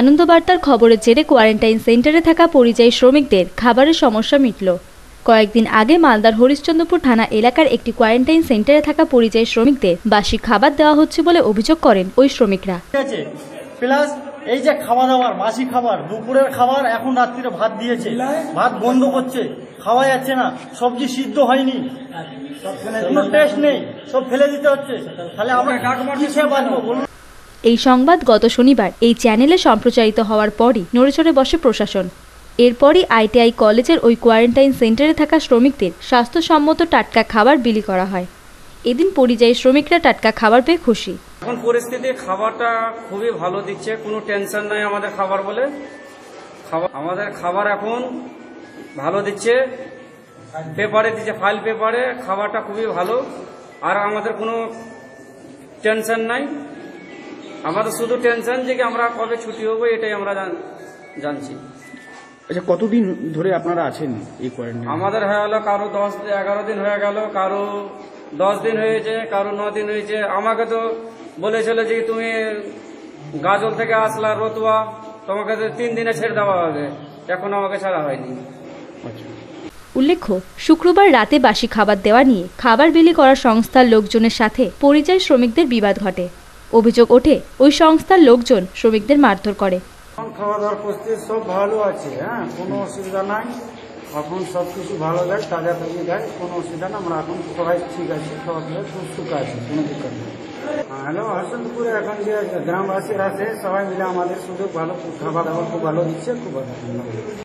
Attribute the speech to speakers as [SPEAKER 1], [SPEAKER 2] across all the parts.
[SPEAKER 1] আনন্দবার্তার খবরের জেরে কোয়ারেন্টাইন সেন্টারে থাকা পরিযায়ী শ্রমিকদের খাবারের সমস্যা মিটল। কয়েকদিন আগে মালদার হরিশ্চন্দ্রপুর থানা এলাকার একটি কোয়ারেন্টাইন সেন্টারে থাকা পরিযায়ী শ্রমিকদের বাসি খাবার দেওয়া হচ্ছে বলে অভিযোগ করেন ওই শ্রমিকরা।
[SPEAKER 2] প্লাস এই যে খাওয়া দাওয়ার বাসি খাবার দুপুরের খাবার এখন রাত্রিরে ভাত দিয়েছে ভাত বন্ধ করছে খাওয়া যাচ্ছে না সবজি সিদ্ধ হয়নি কোনো টেস্ট নেই সব ফেলে দিতে হচ্ছে তাহলে আমরা কি খেয়ে বাঁচবো বলুন?
[SPEAKER 1] এই সংবাদ গত শনিবার এই চ্যানেলে সম্প্রচারিত হওয়ার পরই নড়েচড়ে বসে প্রশাসন। এরপরই আইটিআই কলেজের ওই কোয়ারেন্টাইন সেন্টারে থাকা শ্রমিকদের স্বাস্থ্যসম্মত টাটকা খাবার বিলি করা হয়। এদিন পরিযায়ী শ্রমিকরা টাটকা খাবার পেয়ে খুশি।
[SPEAKER 3] এখন পরিস্থিতি খাবারটা খুবই ভালো দিচ্ছে, কোনো টেনশন নাই আমাদের খাবার বলে। খাবার আমাদের খাবার এখন ভালো দিচ্ছে, পেপারে দিচ্ছে, ফাইল পেপারে খাবারটা খুবই ভালো, আর আমাদের কোনো টেনশন নাই। আমাদের শুধু টেনশন যে কি আমরা কবে ছুটি হব এটাই আমরা জানছি।
[SPEAKER 4] আচ্ছা কতদিন ধরে আপনারা আছেন এই কোয়ারেন্টাইন
[SPEAKER 3] আমাদের হয়ে গেল কারও দশ এগারো দিন হয়ে গেল কারও দশ দিন হয়েছে কারও ন দিন হয়েছে। আমাকে তো বলেছিল যে তুমি গাজল থেকে আসলা রতুয়া তোমাকে তো তিন দিনে ছেড়ে দেওয়া হবে। এখন আমাকে ছাড়া হয়নি।
[SPEAKER 4] আচ্ছা।
[SPEAKER 1] উল্লেখ্য শুক্রবার রাতে বাসি খাবার দেওয়া নিয়ে খাবার বিলি করার সংস্থার লোকজনের সাথে পরিযায়ী শ্রমিকদের বিবাদ ঘটে। অভিযোগ ওঠে ওই সংস্থার লোকজন শ্রমিকদের মারধর করে।
[SPEAKER 5] এখন খাওয়া সব ভালো আছে হ্যাঁ? কোনো অসুবিধা নাই। এখন সব কিছু ভালো দেয় তাজা তাজি দেয় কোনো অসুবিধা না আমরা এখন সবাই ঠিক আছে আছে কোনো দিক্কত নেই। হ্যালো হসনপুরে এখন যে গ্রামবাসীরা আছে সবাই মিলে আমাদের সুযোগ ভালো খাবার দাবার খুব ভালো দিচ্ছে খুব ভালো।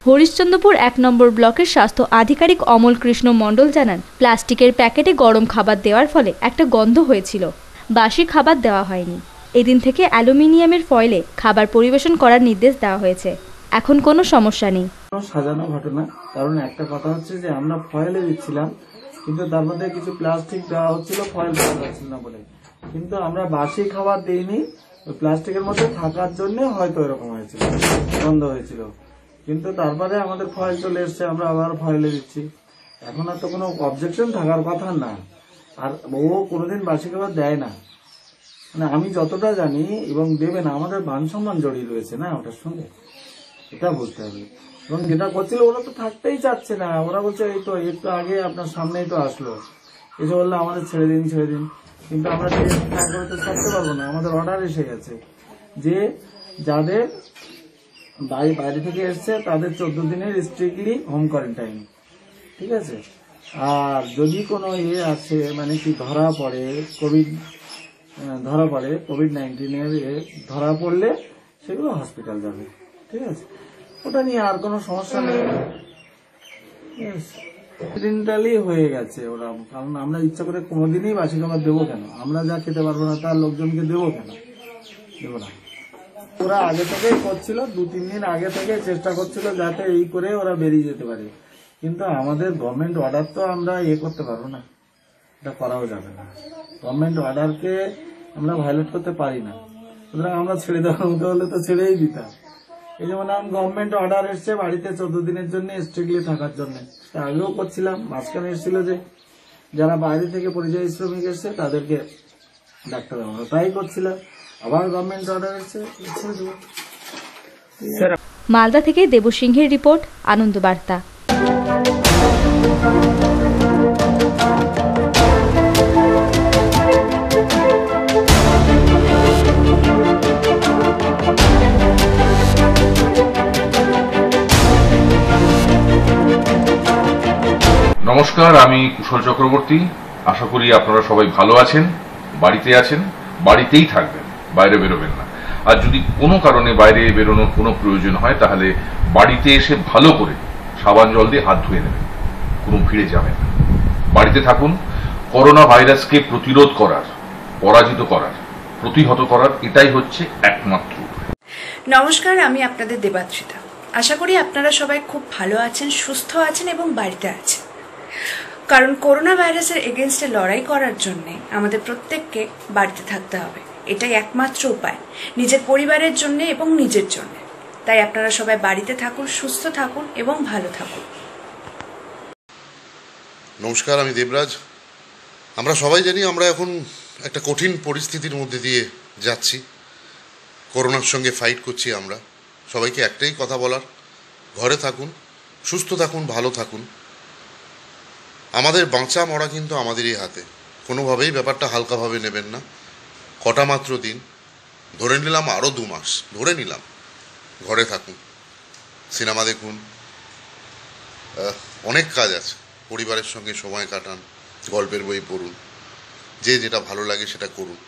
[SPEAKER 1] হরিশ্চন্দ্রপুর এক নম্বর ব্লকের স্বাস্থ্য আধিকারিক অমল কৃষ্ণ মণ্ডল জানান প্লাস্টিকের প্যাকেটে গরম খাবার দেওয়ার ফলে একটা গন্ধ হয়েছিল। বাসি খাবার দেওয়া হয়নি। এদিন থেকে অ্যালুমিনিয়ামের ফয়েলে খাবার পরিবেশন করার নির্দেশ দেওয়া হয়েছে। এখন কোনো সমস্যা নেই।
[SPEAKER 6] সাজানো ঘটনা। কারণ একটা কথা হচ্ছে যে, আমরা ফয়েলে দিচ্ছিলাম, কিন্তু তার মধ্যে কিছু প্লাস্টিক দেওয়া হচ্ছিল, ফয়েল দেওয়া যাচ্ছিল না বলে। কিন্তু আমরা বাসি খাবার দিইনি প্লাস্টিকের মধ্যে থাকার জন্য হয়তো এরকম হয়েছিল, বন্ধ হয়েছিল। কিন্তু তারপরে আমাদের ফয়েল চলে এসছে, আমরা আবার ফয়েলে দিচ্ছি। এখন আর তো কোনো অবজেকশন থাকার কথা না। আর ও কোনোদিন বাসি খাবার দেয় না। মানে আমি যতটা জানি এবং দেবে না আমাদের মান সম্মান জড়িয়ে রয়েছে না ওটার সঙ্গে? এটা বলতে হবে। এবং যেটা করছিল ওরা তো থাকতেই চাচ্ছে না। ওরা বলছে, এই তো একটু আগে আপনার সামনেই তো আসলো। এসে বলল, আমাদের ছেড়ে দিন ছেড়ে দিন। কিন্তু আমরা টেস্ট তো ছাড়তে পারব না। আমাদের অর্ডার এসে গেছে যে যাদের বাড়ি, বাইরে থেকে এসছে, তাদের চোদ্দ দিনের স্ট্রিক্টলি হোম কোয়ারেন্টাইন ঠিক আছে? আর যদি কোনো ইয়ে আছে মানে কি ধরা পড়ে কোভিড ধরা পড়ে কোভিড নাইন্টিনের ধরা পড়লে সেগুলো হসপিটাল যাবে, ঠিক আছে? ওটা নিয়ে আর কোনো সমস্যা নেই। অ্যাক্সিডেন্টালি হয়ে গেছে ওরা, কারণ আমরা ইচ্ছা করে কোনোদিনই বাসি খাবার দেবো কেন? আমরা যা খেতে পারব না, তার লোকজনকে দেবো কেন? দেবো না। ওরা আগে থেকেই করছিল দু তিন দিন আগে থেকে চেষ্টা করছিল যাতে এই করে ওরা বেরিয়ে যেতে পারে। কিন্তু আমাদের গভর্নমেন্ট অর্ডার তো আমরা ইয়ে করতে পারব না। এটা করাও যাবে না। গভর্নমেন্ট অর্ডারকে আমরা ভায়োলেট করতে পারি না। সুতরাং আমরা ছেড়ে দেওয়ার মতো হলে তো ছেড়েই দিতাম। এই যেমন এখন গভর্নমেন্ট অর্ডার এসছে বাড়িতে চোদ্দ দিনের জন্য স্ট্রিক্টলি থাকার জন্য। সেটা আগেও করছিলাম মাঝখানে এসেছিল যে যারা বাইরে থেকে পরিযায়ী শ্রমিক এসছে তাদেরকে ডাক্তার আমরা তাই করছিলাম। আবার গভর্নমেন্ট অর্ডার এসছে
[SPEAKER 1] মালদা থেকে দেবসিংহের রিপোর্ট আনন্দ বার্তা
[SPEAKER 7] নমস্কার, আমি কুশল চক্রবর্তী। আশা করি আপনারা সবাই ভালো আছেন, বাড়িতে আছেন, বাড়িতেই থাকবেন, বাইরে বেরোবেন না। আর যদি কোনো কারণে বাইরে বেরোনোর কোনো প্রয়োজন হয়, তাহলে বাড়িতে এসে ভালো করে সাবান জল দিয়ে হাত ধুয়ে নেবেন। কোনো ভিড়ে যাবেন বাড়িতে থাকুন করোনা ভাইরাসকে প্রতিরোধ করার, পরাজিত করার, প্রতিহত করার এটাই হচ্ছে একমাত্র
[SPEAKER 8] নমস্কার, আমি আপনাদের দেবাত্রিতা আশা করি আপনারা সবাই খুব ভালো আছেন, সুস্থ আছেন এবং বাড়িতে আছেন। কারণ করোনা ভাইরাসের এগেনস্টে লড়াই করার জন্যে আমাদের প্রত্যেককে বাড়িতে থাকতে হবে। এটাই একমাত্র উপায়, নিজের পরিবারের জন্য এবং নিজের জন্য। তাই আপনারা সবাই বাড়িতে থাকুন, সুস্থ থাকুন এবং ভালো থাকুন।
[SPEAKER 9] নমস্কার, আমি দেবরাজ। আমরা সবাই জানি আমরা এখন একটা কঠিন পরিস্থিতির মধ্যে দিয়ে যাচ্ছি। করোনার সঙ্গে ফাইট করছি আমরা। সবাইকে একটাই কথা বলার, ঘরে থাকুন, সুস্থ থাকুন, ভালো থাকুন। আমাদের বাঁচা মরা কিন্তু আমাদেরই হাতে। কোনোভাবেই ব্যাপারটা হালকাভাবে নেবেন না। কটা মাত্র দিন? ধরে নিলাম আরও দু মাস। ধরে নিলাম। ঘরে থাকুন, সিনেমা দেখুন। অনেক কাজ আছে। পরিবারের সঙ্গে সময় কাটান, গল্পের বই পড়ুন, যে যেটা ভালো লাগে সেটা করুন,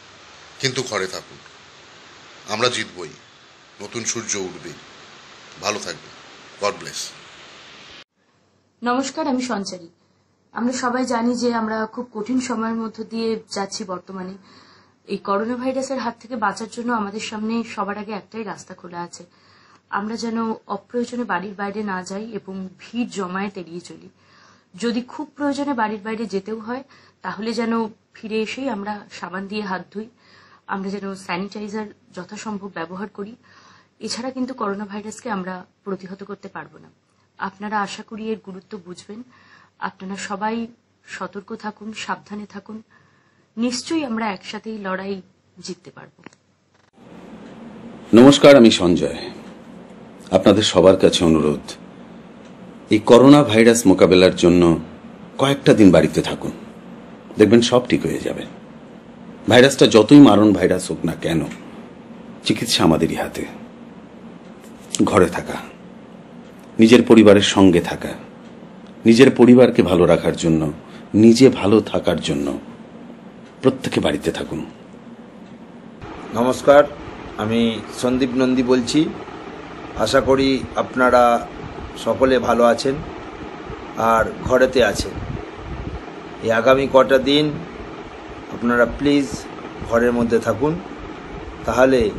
[SPEAKER 9] কিন্তু ঘরে থাকুন। আমরা জিতবই, নতুন সূর্য উঠবে ভালো থাকবে গড ব্লেস
[SPEAKER 10] নমস্কার, আমি সঞ্চারী। আমরা সবাই জানি যে আমরা খুব কঠিন সময়ের মধ্য দিয়ে যাচ্ছি বর্তমানে। এই করোনা ভাইরাসের হাত থেকে বাঁচার জন্য আমাদের সামনে সবার আগে একটাই রাস্তা খোলা আছে। আমরা যেন অপ্রয়োজনে বাড়ির বাইরে না যাই এবং ভিড় জমায়েত এড়িয়ে চলি। যদি খুব প্রয়োজনে বাড়ির বাইরে যেতেও হয়, তাহলে যেন ফিরে এসেই আমরা সাবান দিয়ে হাত ধুই। আমরা যেন স্যানিটাইজার যথাসম্ভব ব্যবহার করি। এছাড়া কিন্তু করোনা ভাইরাসকে আমরা প্রতিহত করতে পারব না। আপনারা আশা করি এর গুরুত্ব বুঝবেন। আপনারা সবাই সতর্ক থাকুন, সাবধানে থাকুন। নিশ্চয়ই আমরা একসাথেই লড়াই জিততে পারব।
[SPEAKER 11] নমস্কার, আমি সঞ্জয়। আপনাদের সবার কাছে অনুরোধ এই করোনা ভাইরাস মোকাবেলার জন্য কয়েকটা দিন বাড়িতে থাকুন। দেখবেন সব ঠিক হয়ে যাবে। ভাইরাসটা যতই মারণ ভাইরাস হোক না কেন, চিকিৎসা আমাদেরই হাতে। ঘরে থাকা, নিজের পরিবারের সঙ্গে থাকা, নিজের পরিবারকে ভালো রাখার জন্য, নিজে ভালো থাকার জন্য প্রত্যেকে বাড়িতে থাকুন।
[SPEAKER 12] নমস্কার, আমি সন্দীপ নন্দী বলছি। আশা করি আপনারা সকলে ভালো আছেন আর ঘরেতে আছেন। এই আগামী কটা দিন আপনারা প্লিজ ঘরের মধ্যে থাকুন। তাহলে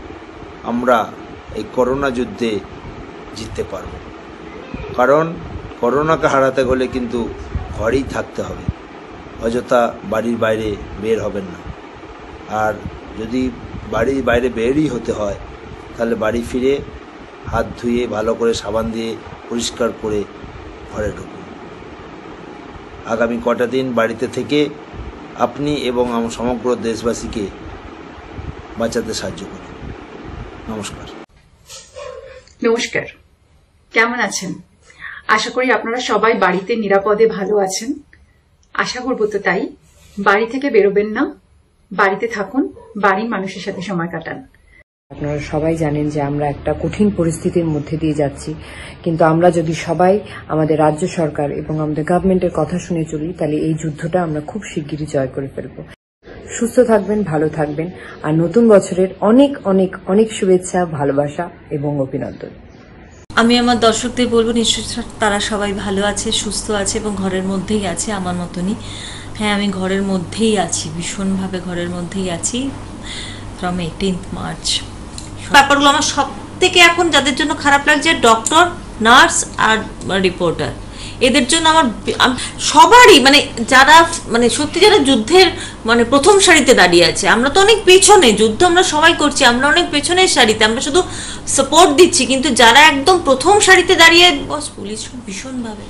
[SPEAKER 12] আমরা এই করোনা যুদ্ধে জিততে পারব। কারণ করোনাকে হারাতে হলে কিন্তু ঘরেই থাকতে হবে। অযথা বাড়ির বাইরে বের হবেন না। আর যদি বাড়ির বাইরে বেরই হতে হয়, তাহলে বাড়ি ফিরে হাত ধুয়ে ভালো করে সাবান দিয়ে পরিষ্কার করে ঘরে ঢুকুন। আগামী কটা দিন বাড়িতে থেকে আপনি এবং আমার সমগ্র দেশবাসীকে বাঁচাতে সাহায্য করুন। নমস্কার।
[SPEAKER 13] নমস্কার। কেমন আছেন? আশা করি আপনারা সবাই বাড়িতে নিরাপদে ভালো আছেন। আশা করব তো তাই। বাড়ি থেকে বেরোবেন না। বাড়িতে থাকুন। বাড়ির মানুষের সাথে সময় কাটান।
[SPEAKER 14] আপনারা সবাই জানেন যে আমরা একটা কঠিন পরিস্থিতির মধ্যে দিয়ে যাচ্ছি। কিন্তু আমরা যদি সবাই আমাদের রাজ্য সরকার এবং আমাদের গভর্নমেন্টের কথা শুনে চলি, তাহলে এই যুদ্ধটা আমরা খুব শিগগিরই জয় করে ফেলব। সুস্থ থাকবেন, ভালো থাকবেন, আর নতুন বছরের অনেক অনেক অনেক শুভেচ্ছা, ভালোবাসা এবং অভিনন্দন।
[SPEAKER 15] আমি আমার দর্শকদের বলব নিশ্চয় তারা সবাই ভালো আছে, সুস্থ আছে এবং ঘরের মধ্যেই আছে আমার মতনই। হ্যাঁ আমি ঘরের মধ্যেই আছি, ভীষণভাবে ঘরের মধ্যেই আছি। ফ্রম এইটিন্থ মার্চ ব্যাপারগুলো আমার সব থেকে এখন যাদের জন্য খারাপ লাগছে ডক্টর নার্স আর রিপোর্টার এদের জন্য আমার সবারই মানে যারা মানে সত্যি যারা যুদ্ধের মানে প্রথম সারিতে দাঁড়িয়ে আছে, আমরা তো অনেক পেছনে, যুদ্ধ আমরা সবাই করছি, আমরা অনেক পেছনের সারিতে, আমরা শুধু সাপোর্ট দিচ্ছি, কিন্তু যারা একদম প্রথম সারিতে দাঁড়িয়ে বস পুলিশ ভীষণভাবে।